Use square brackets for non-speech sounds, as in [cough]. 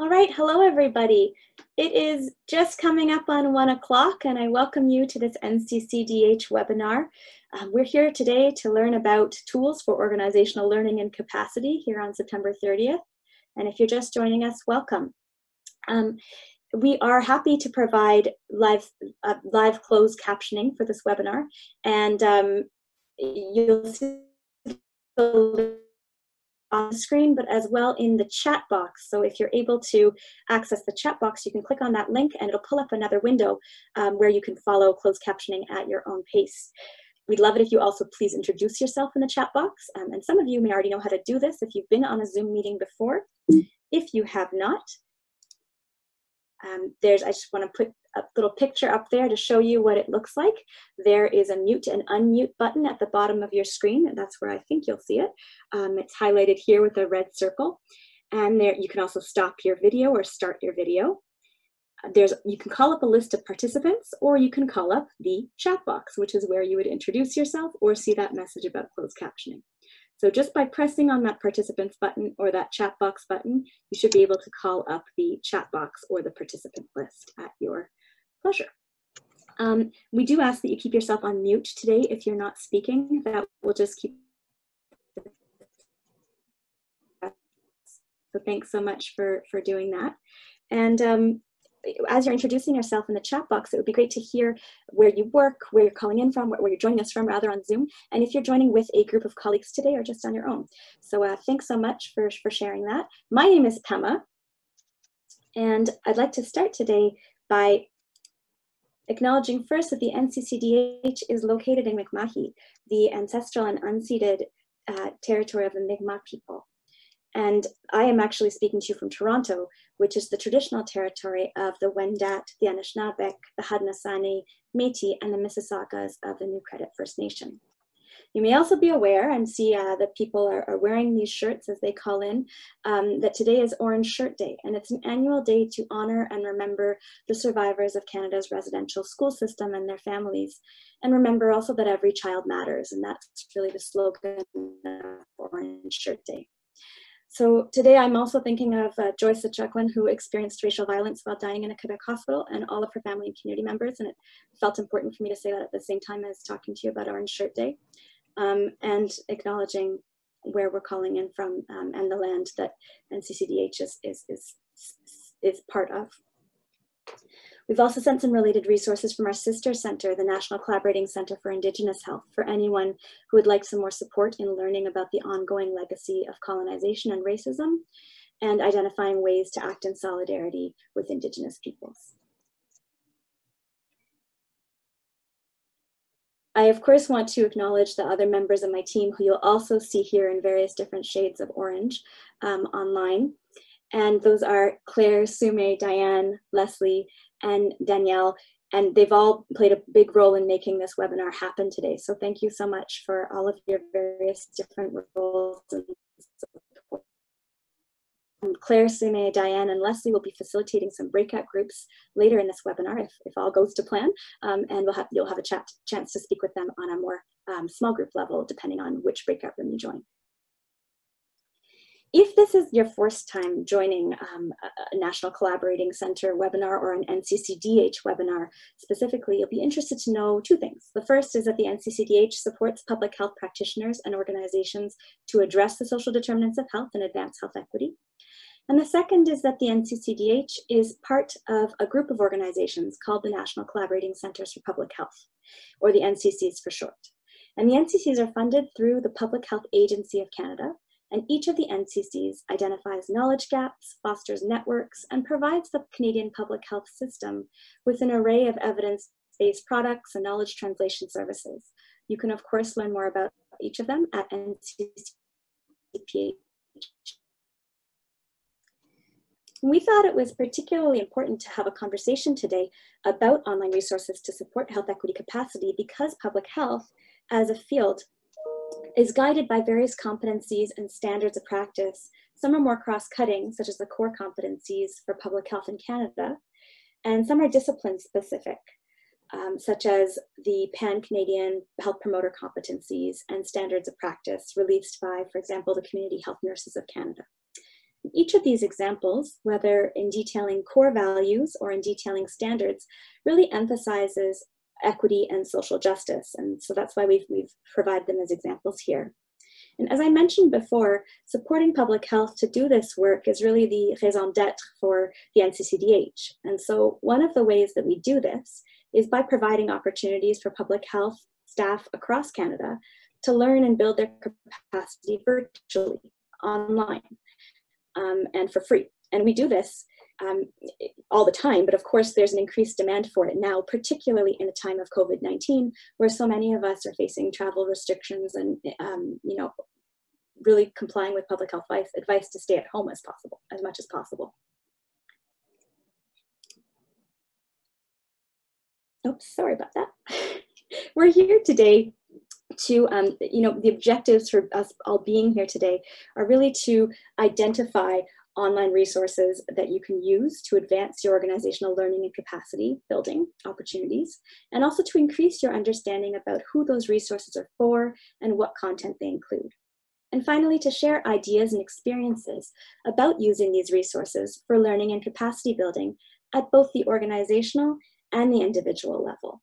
All right, hello everybody. It is just coming up on one o'clock and I welcome you to this NCCDH webinar. Um, we're here today to learn about tools for organizational learning and capacity here on September 30th. And if you're just joining us, welcome. Um, we are happy to provide live, uh, live closed captioning for this webinar and um, you'll see on the screen, but as well in the chat box. So if you're able to access the chat box, you can click on that link and it'll pull up another window um, where you can follow closed captioning at your own pace. We'd love it if you also please introduce yourself in the chat box. Um, and some of you may already know how to do this if you've been on a Zoom meeting before. If you have not, um, there's, I just want to put a little picture up there to show you what it looks like. There is a mute and unmute button at the bottom of your screen. That's where I think you'll see it. Um, it's highlighted here with a red circle. And there you can also stop your video or start your video. Uh, there's, you can call up a list of participants or you can call up the chat box, which is where you would introduce yourself or see that message about closed captioning. So just by pressing on that participants button or that chat box button, you should be able to call up the chat box or the participant list at your pleasure. Um, we do ask that you keep yourself on mute today if you're not speaking. That will just keep. So thanks so much for, for doing that. And um, as you're introducing yourself in the chat box, it would be great to hear where you work, where you're calling in from, where you're joining us from rather on Zoom, and if you're joining with a group of colleagues today or just on your own. So uh, thanks so much for, for sharing that. My name is Pemma, and I'd like to start today by acknowledging first that the NCCDH is located in Mi'kma'ki, the ancestral and unceded uh, territory of the Mi'kmaq people. And I am actually speaking to you from Toronto, which is the traditional territory of the Wendat, the Anishinaabeg, the Haudenosaunee, Métis, and the Mississaugas of the New Credit First Nation. You may also be aware and see uh, that people are, are, wearing these shirts as they call in, um, that today is Orange Shirt Day, and it's an annual day to honor and remember the survivors of Canada's residential school system and their families. And remember also that every child matters, and that's really the slogan of Orange Shirt Day. So today I'm also thinking of uh, Joyce Echaquan, who experienced racial violence while dying in a Quebec hospital, and all of her family and community members. And it felt important for me to say that at the same time as talking to you about Orange Shirt Day um, and acknowledging where we're calling in from um, and the land that NCCDH is, is, is, is part of. We've also sent some related resources from our sister center, the National Collaborating Center for Indigenous Health, for anyone who would like some more support in learning about the ongoing legacy of colonization and racism and identifying ways to act in solidarity with Indigenous peoples. I, of course, want to acknowledge the other members of my team who you'll also see here in various different shades of orange um, online. And those are Claire, Sume, Dianne, Lesley, and Danielle. And they've all played a big role in making this webinar happen today. So thank you so much for all of your various different roles and support. Um, Claire, Sume, Dianne, and Lesley will be facilitating some breakout groups later in this webinar if, if all goes to plan. Um, and we'll have, you'll have a chat, chance to speak with them on a more um, small group level, depending on which breakout room you join. If this is your first time joining um, a National Collaborating Center webinar or an NCCDH webinar specifically, you'll be interested to know two things. The first is that the NCCDH supports public health practitioners and organizations to address the social determinants of health and advance health equity. And the second is that the NCCDH is part of a group of organizations called the National Collaborating Centers for Public Health, or the NCCs for short. And the NCCs are funded through the Public Health Agency of Canada, and each of the NCCs identifies knowledge gaps, fosters networks, and provides the Canadian public health system with an array of evidence-based products and knowledge translation services. You can, of course, learn more about each of them at NCCPH. We thought it was particularly important to have a conversation today about online resources to support health equity capacity because public health as a field is guided by various competencies and standards of practice. Some are more cross-cutting, such as the core competencies for public health in Canada, and some are discipline-specific, um, such as the Pan-Canadian Health Promoter Competencies and Standards of Practice released by, for example, the Community Health Nurses of Canada. Each of these examples, whether in detailing core values or in detailing standards, really emphasizes equity and social justice. And so that's why we've, we've provided them as examples here. And as I mentioned before, supporting public health to do this work is really the raison d'etre for the NCCDH. And so one of the ways that we do this is by providing opportunities for public health staff across Canada to learn and build their capacity virtually, online, um, and for free. And we do this um, all the time, but of course there's an increased demand for it now, particularly in a time of COVID-19, where so many of us are facing travel restrictions and, um, you know, really complying with public health advice, advice to stay at home as possible, as much as possible. Oops, sorry about that. [laughs] We're here today to, um, you know, the objectives for us all being here today are really to identify online resources that you can use to advance your organizational learning and capacity building opportunities, and also to increase your understanding about who those resources are for and what content they include. And finally, to share ideas and experiences about using these resources for learning and capacity building at both the organizational and the individual level.